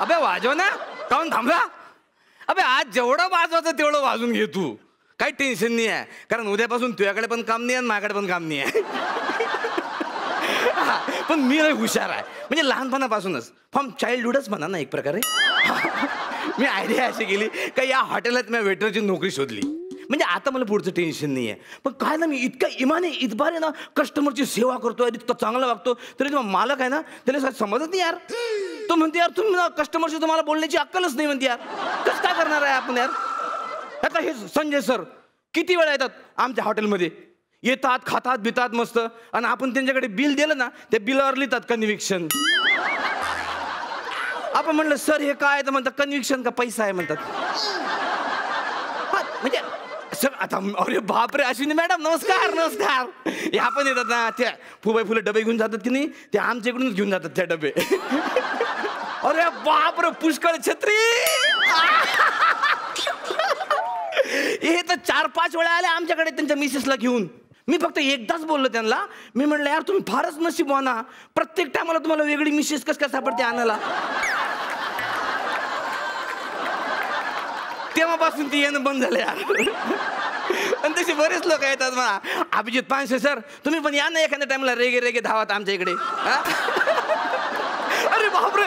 अबे वाजव ना. काऊन थांबला? अबे आज जेवढं वाजवायचं तेवढं वाजून घे तू. काही टेन्शन नाही आहे कारण उद्यापासून तुझ्याकडे पण काम नाही आणि माझ्याकडे पण काम नाही आहे पण मी लय हुशार आहे. म्हणजे लहानपणापासूनच. फ्रॉम चाइल्डहुडच म्हणा ना एक प्रकारे. मी आयडिया अशी केली का या हॉटेलात मी वेटरची नोकरी शोधली. म्हणजे आता मला पुढचं टेन्शन नाही आहे पण काय ना मी इतका इमाने इतबारे ना कस्टमरची सेवा करतोय इतकं चांगलं वागतो तरी तुम्हाला मालक आहे ना त्याला काय समजत नाही यार. तो म्हणते यार तुम्ही ना कस्टमरशी तुम्हाला बोलण्याची अक्कलच नाही म्हणते यार कसं काय करणार आहे आपण यार? आता हे संजय सर किती वेळा येतात आमच्या हॉटेलमध्ये? येतात खातात बितात मस्त आणि आपण त्यांच्याकडे बिल दिलं ना त्या बिलावर लिहितात कन्व्हिक्शन आपण म्हणलं सर हे काय आहे?" तर म्हणतात कन्व्हिक्शन का पैसा आहे? म्हणतात. म्हणजे सर आता अरे बापरे अश्विनी मॅडम नमस्कार नमस्कार. या पण येतात ना त्या फुबाई फुले डबे घेऊन जातात की नाही ते आमच्या इकडूनच घेऊन जातात त्या डबे. अरे बापरे पुष्कळ छत्री. हे तर चार पाच वेळा आले आमच्याकडे त्यांच्या मिसेसला घेऊन. मी फक्त एकदाच बोललो त्यांना. मी म्हटलं यार तुम्ही फारच नशीबवाना प्रत्येक टायमाला तुम्हाला वेगळी मिसेस कस काय सापडते आणायला? तेव्हापासून ती येणं बंद झालं यार आणि तसे बरेच लोक येतात मला अभिजित पानसे सर तुम्ही पण या ना एखाद्या टाइमला रेगे रेगे धावत आमच्या इकडे. हा? अरे बापरे!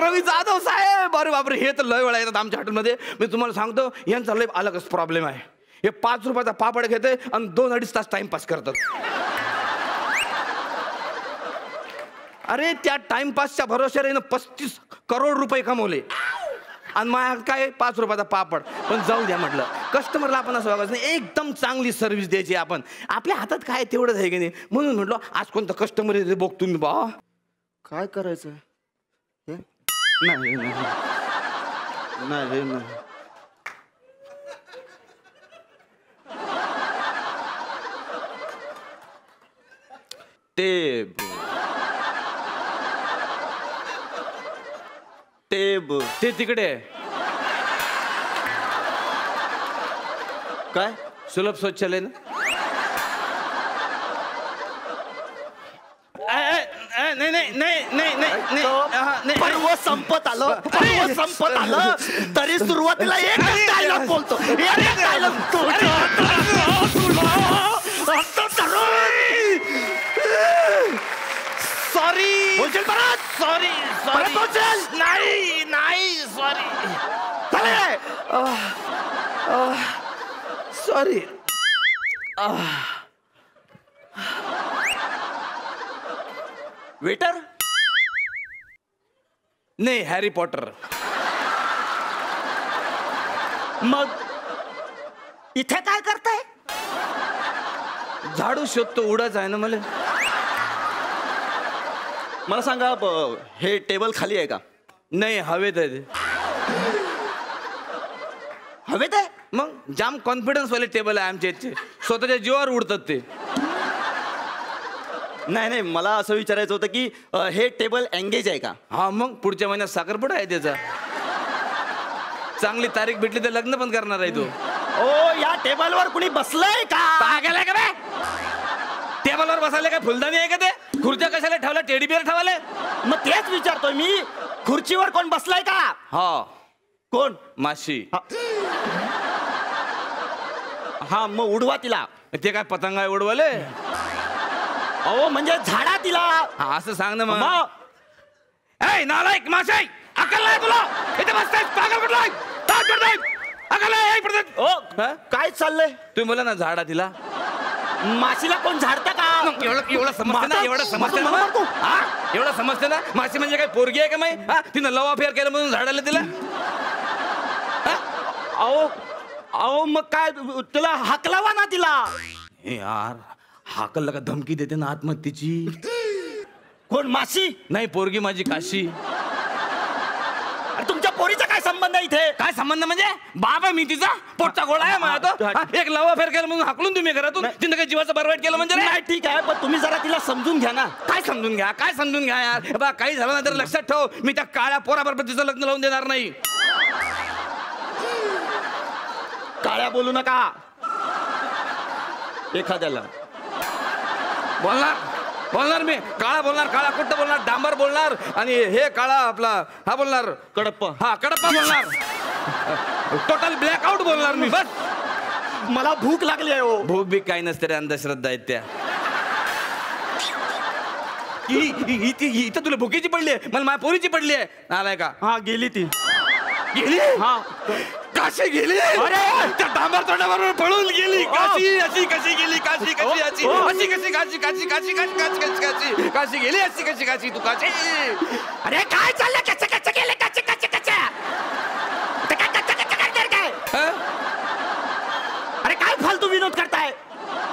रवी जाधव साहेब! अरे बापरे हे तर लय वेळा येतात आमच्या हॉटेलमध्ये. मी तुम्हाला सांगतो यांचा लय अलगच प्रॉब्लेम आहे. हे पाच रुपयाचा पापड घेते आणि दोन अडीच तास टाइमपास करतात. अरे त्या टाइमपासच्या भरोश्याने पस्तीस करोड रुपये कमवले. आणि माझ्या काय पाच रुपयाचा पापड. पण जाऊ द्या म्हटलं. कस्टमरला आपण असं बघायचं नाही. एकदम चांगली सर्व्हिस द्यायची आपण. आपल्या हातात काय तेवढंच आहे की नाही? म्हणून म्हटलं आज कोणतं कस्टमर येते बघतो मी बा. काय करायचं हे? नाही नाही. ते ब- ते तिकडे. काय सुलभ शौचालय ना नाही नाही नाही नाही नाही नाही हा, नाही. पर्व संपत आलं पर्व संपत आलं तरी सुरुवातीला एक डायलॉग बोलतो एक डायलॉग सॉरी. बोलशील परत? सॉरी परत सॉरी बोलशील? नाही नाही सॉरी. सॉरी. वेटर? नाही हॅरी पॉटर. मग इथे काय करताय? झाडू शोधतो उडाच आहे ना मला. मला सांगा हे टेबल खाली आहे का? नाही हवेत आहे ते. हवेत आहे? मग जाम कॉन्फिडन्स वाले टेबल आहे आमच्या इथे स्वतःच्या जीवावर उडतात ते. नाही नाही मला असं विचारायचं होतं की अ, हे टेबल एंगेज आहे का? हा मग पुढच्या महिन्यात साखरपुडा आहे त्याचा. चांगली तारीख भेटली तर लग्न पण करणार आहे तो. ओ या टेबलवर कुणी बसलंय का? पागल आहे का टेबलवर बसायला काय फुलदाणी आहे का ते? खुर्च्या कशाला ठेवला टेडी बिअर ठेवाले मग तेच विचारतोय मी. खुर्चीवर कोण बसलाय का? हा. कोण? माशी. हा. मग उडवा तिला. ते काय पतंग आहे उडवले? अहो म्हणजे झाडा तिला. हा असं सांग ना मग. मग? ए नालायक माशाई अकल नाही तुला? इथे बसताय पागल ताट अकल आहे एक ओ हा? काय चाललंय? तुम्ही बोला ना झाडा तिला. माशीला कोण झाडतं का? एवढं एवढं समजते ना? एवढं समजते ना. हा? एवढं समजते ना? माशी म्हणजे काय पोरगी आहे का माही हा? तिनं लवा फेअर केलं म्हणून झाडाला तिला अहो अहो मग काय तिला हाकलावा ना तिला? हे यार हाकल का धमकी देते ना आत्महत्येची? कोण माशी? नाही पोरगी माझी काशी. पोरीचा काय संबंध आहे इथे? काय संबंध म्हणजे? बाप आहे मी तिचा. पोटचा गोळा आहे माझा तो. हा, एक लवा फेर केलं म्हणून हाकलून तुम्ही घरातून. तिनं काही जीवाचं बरवाईट केलं म्हणजे? नाही ठीक आहे पण तुम्ही जरा तिला समजून घ्या ना. काय समजून घ्या? काय समजून घ्या यार? हे बघा काही झालं ना तर लक्षात ठेव. मी त्या काळ्या पोराबरोबर तिचं लग्न लावून देणार नाही. काळ्या बोलू नका. एखाद्याला. बोलणार बोलणार मी. काळा बोलणार काळा कुट्ट बोलणार? डांबर बोलणार आणि हे काळा आपला हा बोलणार. कडप्पा. हा कडप्पा बोलणार. टोटल ब्लॅकआउट बोलणार मी बस. मला भूक लागली आहे हो. भूक बीक काही नसते रे अंधश्रद्धा आहेत त्या. इथं तुला भुकेची पडली आहे. मला माझ्या पोरीची पडली आहे. आलाय का? हा गेली ती. गेली? हा. काशी गेली अरे! त्या डांबर पळून गेली काशी अशी कशी गेली काशी कशी अशी अशी कशी काशी काशी काशी काशी काशी काशी काशी काशी गेली अशी कशी काशी तू काशी अरे काय चाललं कच्च कच्च गेले कच्च कच्च कच्च? अरे काय फालतू विनोद करताय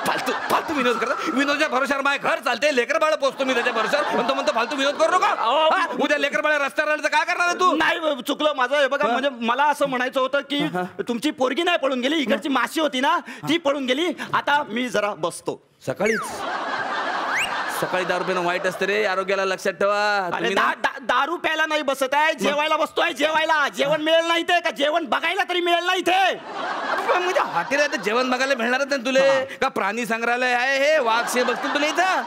फालतू फालतू विनोद करता. विनोदच्या भरोशावर माझ्या घर चालते लेकर बाळ पोचतो मी त्याच्या भरोशावर. म्हणतो म्हणतो फालतू विनोद करू नका? उद्या लेकर बाळ रस्त्यावर आलं तर काय करणार तू? नाही चुकलं माझं. हे बघा म्हणजे मला असं म्हणायचं होतं की तुमची पोरगी नाही पळून गेली इकडची माशी होती ना ती पळून गेली. आता मी जरा बसतो. सकाळीच. सकाळी दारू पिणं वाईट असतं रे आरोग्याला लक्षात ठेवा. अरे तुम्ही ना- दा- दा- दारू प्यायला नाही बसत आहे जेवायला बसतोय जेवायला. जेवण मिळेल नाही ते का? जेवण बघायला तरी मिळेल नाही ते अरे म्हणजे हॉटेल आहे तर जेवण बघायला भेटणारच नाही तुले? का प्राणी संग्रहालय आहे हे? वाघ शे बघतील तुला इथं?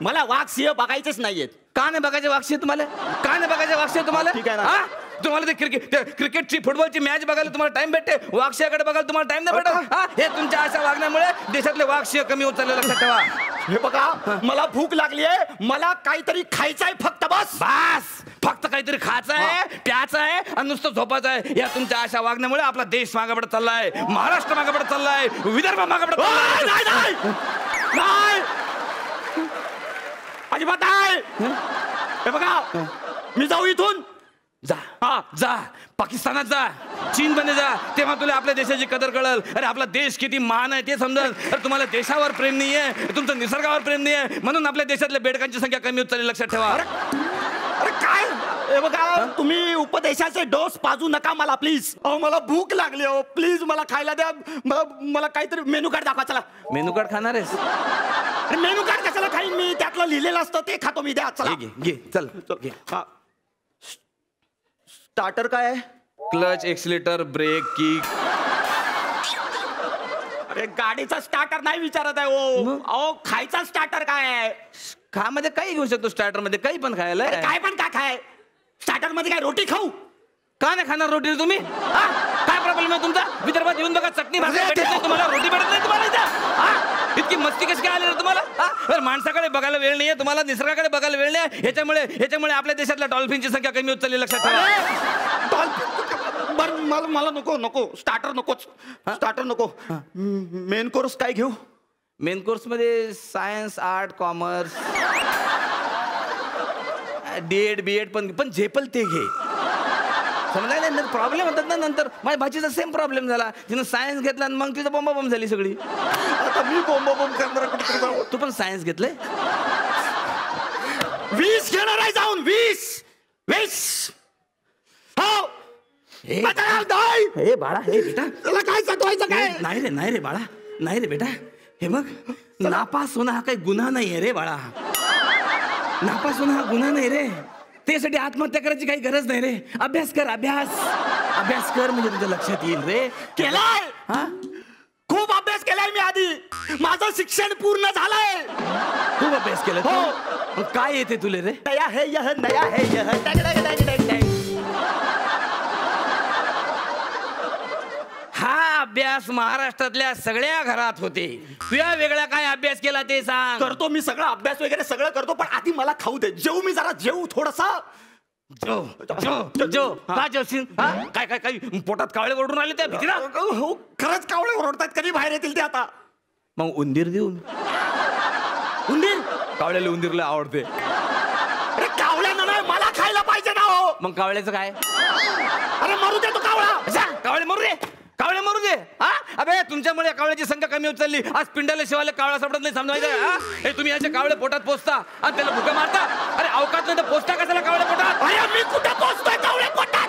मला वाघ सिंह बघायचेच नाहीयेत. का नाही बघायचे वाक्षे तुम्हाला? का नाही बघायचे वाक्षे तुम्हाला? ठीक आहे ना. हा? तुम्हाला ते क्रिकेट ते क्रिकेटची फुटबॉलची मॅच बघायला तुम्हाला टाइम भेटते. वाक्षयाकडे बघायला तुम्हाला टाइम नाही भेटत. हा? हे तुमच्या अशा वागण्यामुळे देशातले वाक्षय कमी होत चालले लक्षात ठेवा. हे बघा मला भूक लागली आहे. मला काहीतरी खायचं आहे फक्त बस. बास. फक्त काहीतरी खायचं आहे प्यायचं आहे आणि नुसतं झोपायचं आहे या तुमच्या अशा वागण्यामुळे आपला देश मागे पडत चाललाय. महाराष्ट्र मागे पडत चाललाय. विदर्भ मागे पडत ओय, चाललाय. नाही नाही. नाही. अजिबात नाही. हे बघा मी जाऊ इथून. जा. हा जा. पाकिस्तानात जा. चीन मध्ये जा. तेव्हा तुला आपल्या देशाची कदर कळल. अरे आपला देश किती महान आहे ते समजल. अरे तुम्हाला देशावर प्रेम नाही आहे तुमचं निसर्गावर प्रेम नाही आहे म्हणून आपल्या देशातल्या बेडकांची संख्या कमी होत चालली लक्षात ठेवा. अरे काय? बघा तुम्ही उपदेशाचे डोस पाजू नका मला प्लीज अहो मला भूक लागली हो प्लीज मला खायला द्या. मला काहीतरी मेनू कार्ड दाखवा चला. मेनू कार्ड खाणार आहेस? अरे मेनू कार्ड कशाला खाईन मी? त्यातलं लिहिलेलं असतं ते खातो मी. द्या चला. घे चल. घे. हा. स्टार्टर काय आहे? Clutch accelerator brake kick. अरे गाडीचा स्टार्टर नाही विचारत आहे ओ. अहो खायचा स्टार्टर काय आहे? खा मध्ये काही घेऊ शकतो स्टार्टरमध्ये काही पण खायला अरे काय पण का खाय? स्टार्टरमध्ये काय रोटी खाऊ? का नाही खाणार रोटी तुम्ही? हा? काय प्रॉब्लेम आहे तुमचा? विदर्भात येऊन बघा चटणी भेटत नाही तुम्हाला रोटी भेटत नाही तुम्हाला इथं. हा? इतकी मस्ती कशी काय आली तुम्हाला? बरं, माणसाकडे बघायला वेळ नाहीये तुम्हाला निसर्गाकडे बघायला वेळ नाही ह्याच्यामुळे ह्याच्यामुळे आपल्या देशातल्या डॉल्फिनची संख्या कमी होत चालली लक्षात ठेवा. बर मला मला नको नको. स्टार्टर नकोच. स्टार्टर नको. मेन कोर्स काय घेऊ? मेन कोर्समध्ये science art commerce. DEd BEd पण पण झेपल ते घे. समजा नाही प्रॉब्लेम होतात ना नंतर. माझ्या भाचीचा सेम प्रॉब्लेम झाला. तिनं सायन्स घेतला आणि मग तिचं बॉम्बा बॉम्ब झाली सगळी. आता मी बोंब बोंब करणार कुठे तू पण सायन्स घेतलंय? वीस घेणार आहे जाऊन वीस. वीस. हो. हे. हे बाळा हे बेटा. काय काय? नाही रे नाही रे बाळा. नाही रे बेटा. हे बघ नापास होणं हा काही गुन्हा नाही आहे रे बाळा. नापास होणं हा गुन्हा नाही रे. त्यासाठी आत्महत्या करायची काही गरज नाही रे. अभ्यास कर अभ्यास. अभ्यास कर म्हणजे तुझ्या लक्षात येईल रे. केलाय. हा? खूप अभ्यास केलाय मी आधी. माझं शिक्षण पूर्ण झालंय. खूप अभ्यास केला हो. काय येते तुले रे? नया है यह नया है यह. अभ्यास महाराष्ट्रातल्या सगळ्या घरात होते. तुझ्या वेगळा काय अभ्यास केला ते सांग. करतो मी सगळं अभ्यास वगैरे सगळं करतो पण आधी मला खाऊ दे. जेऊ मी जरा जेऊ थोडसा. जो जो जो का? काय काय काय? पोटात कावळे ओढून आले त्या भीतीला हो खरंच कावळे ओरडतात कधी बाहेर येतील ते आता. मग उंदीर देऊ उंदीर? कावळ्याला उंदीरला आवडते. अरे कावळ्यांना नाही मला खायला पाहिजे ना हो. मग कावळ्याचं काय? अरे मरू दे तो कावळा. अच्छा कावळे मरू दे कावळे दे हा? अबे तुमच्यामुळे कावळ्याची संख्या कमी होत चालली. आज पिंडाला शिवायला कावळा सापडत नाही समजायचं हा? तुम्ही याचे कावळे पोटात पोचता आणि त्याला भुका मारता? अरे अवकात नाही तर पोचता कशाला कावळे पोटात? अरे मी कुठे पोचतोय कावळे पोटात?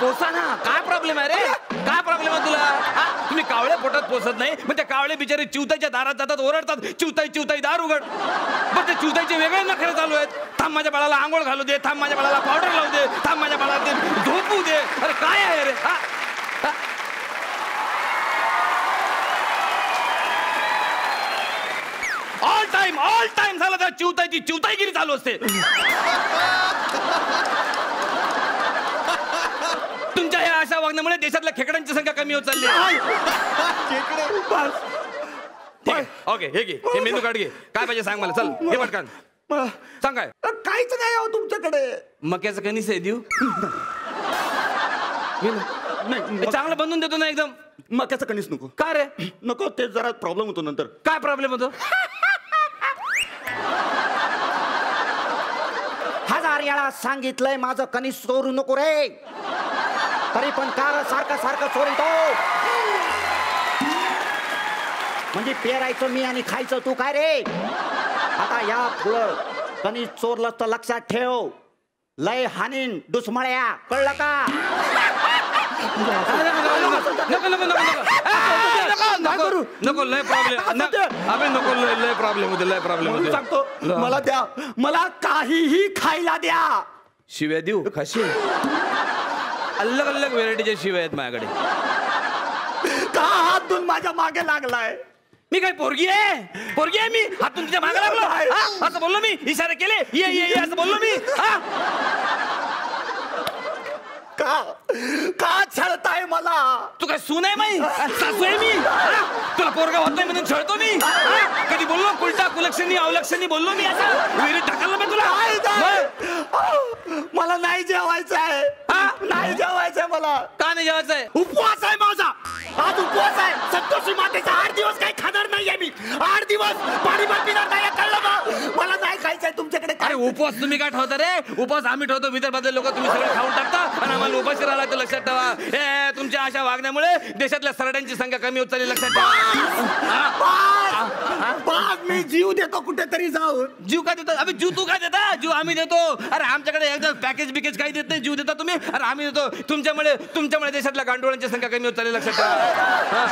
पोचा ना. काय प्रॉब्लेम आहे रे? काय प्रॉब्लेम आहे तुला? तुम्ही कावळे पोटात पोचत नाही मग ते कावळे बिचारे चिवताच्या दारात जातात ओरडतात चिवताई चिवताई दार उघड. मग ते चिवताईचे वेगळे नखरे चालू आहेत. थांब माझ्या बाळाला आंघोळ घालू दे थांब माझ्या बाळाला पावडर लावू दे थांब माझ्या बाळाला ते झोपू दे. अरे काय आहे रे? हा? ऑल टाइम झाला त्या चिवतायची चिवताईगिरी चालू असते. तुमच्या ह्या अशा वागण्यामुळे देशातल्या खेकड्यांची संख्या कमी होत चालली आहे. ओके हे घे. हे मेनू कार्ड घे. काय पाहिजे सांग मला. चल हे पटकन. सांग काय? काहीच नाही हो तुमच्याकडे. मक्याचं कणीस आहे देऊ. नाही हे चांगलं बनवून देतो ना एकदम. मक्याचं कणीस नको. का रे? नको ते जरा प्रॉब्लेम होतो नंतर. काय प्रॉब्लेम होतो? याला सांगितलंय माझं कणी चोरू नको रे. तरी पण कार सारखं सारखं चोरितो. म्हणजे पेरायचं मी आणि खायचं तू काय रे? आता या पुढं कणीस चोरलं तर लक्षात ठेव. लय हानीन दुसमळ्या कळलं का? नको नको नको नको नको लय प्रॉब्लेम अबे नको लय लय प्रॉब्लेम होते लय प्रॉब्लेम होते. सांगतो मला द्या. मला काहीही खायला द्या. शिव्या देऊ? कशी अलग अलग व्हेरायटीच्या शिव्या आहेत माझ्याकडे. का हात धुवून माझ्या मागे लागलाय? मी काय पोरगी आहे? पोरगी आहे मी? हातून तुझ्या मागे लागलो? असं बोललो मी? इशारे केले? ये ये असं बोललो मी? का? का छळताय मला? तू काय सून आहे माई सासू आहे मी? हा? तुला पोरगा होत नाही म्हणून छळतो मी? हा? कधी बोललो? उलटा कुलक्षणी अवलक्षणी बोललो मी असं विहिरीत ढकललं मी तुला? काय? आह, मला नाही जेवायचं आहे हा? नाही जेवायचंय मला. का नाही जेवायचंय? उपवास आहे माझा. आज उपवास आहे. संतोषी मातेचा आठ दिवस काही खाणार नाहीये मी. आठ दिवस पाणी पण पिणार नाही कळलं का? मला नाही खायचंय. उपवास तुम्ही काय ठेवता रे? उपवास आम्ही ठेवतो विदर्भातले लोक तुम्ही सगळे खाऊन टाकता. आणि आम्हाला उपाशी राहिला तर लक्षात ठेवा. हे तुमच्या अशा वागण्यामुळे देशातल्या सरड्यांची संख्या कमी होत चालली लक्षात ठेवा. मी जीव देतो कुठेतरी जाऊन. जीव काय देतो? अबे जीव तू काय देता? जीव आम्ही देतो. अरे आमच्याकडे एकदा पॅकेज बिकेज काही देत नाही जीव देता तुम्ही? अरे आम्ही देतो. तुमच्यामुळे तुमच्यामुळे देशातल्या गांडोळांची संख्या कमी होत चालली लक्षात ठेवा.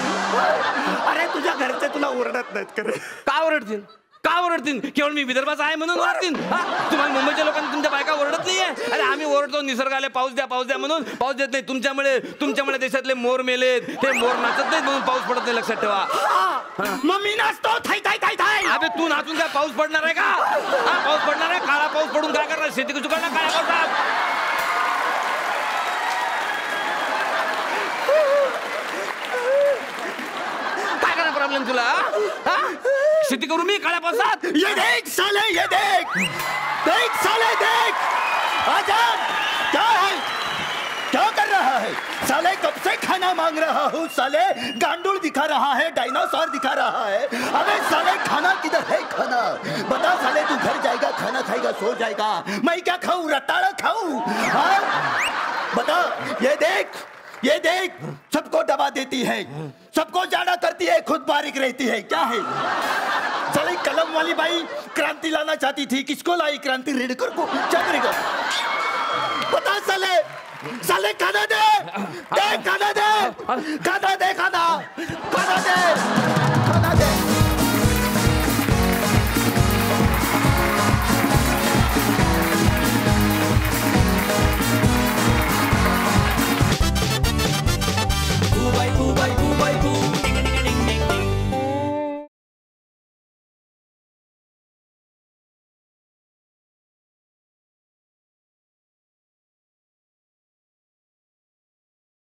अरे तुझ्या घरचे तुला ओरडत नाहीत का ओरडतील? का ओरडतील केवळ मी विदर्भाचा आहे म्हणून ओरडतील? तुम्हाला मुंबईच्या लोकांनी तुमच्या बायका ओरडत नाहीये? अरे आम्ही ओरडतो निसर्गाला पाऊस द्या पाऊस द्या म्हणून. पाऊस देत नाही तुमच्यामुळे तुमच्यामुळे देशातले मोर मेलेत. हे मोर नाचत नाहीत म्हणून पाऊस पडत नाही लक्षात ठेवा. मग मी नाचतो. थाय थाय थाय थाय अबे तू नाचून काय पाऊस पडणार आहे का? हा पाऊस पडणार आहे? काळा पाऊस पडून काय करणार? शेती कसं करणार काळ्या पावसात. काय करणार प्रॉब्लेम तुला हा? शेती करू मी काळ्या पावसात ये देख साले, ये देख। देख साले, देख। आज़ाद, क्या है? क्या कर रहा है? साले, कब से खाना मांग रहा हूँ, साले? गांडूल दिखा रहा है, डायनासोर दिखा रहा है। अबे साले, खाना किधर है खाना? बता साले, तू घर जाएगा, खाना खाएगा, सो जाएगा। मैं क्या खाऊं, रताड़ा खाऊं? हाँ? बता, ये देख। ये देख सबको दबा देती है। सबको जाना करती है खुद बारीक रहती है। क्या है? साली कलम वाली भाई क्रांति लाना चाहती थी। किसको लाई क्रांति? रेडकर को। क्या करेगा बता साले। साले खाना दे। दे खाना दे। खाना दे खाना।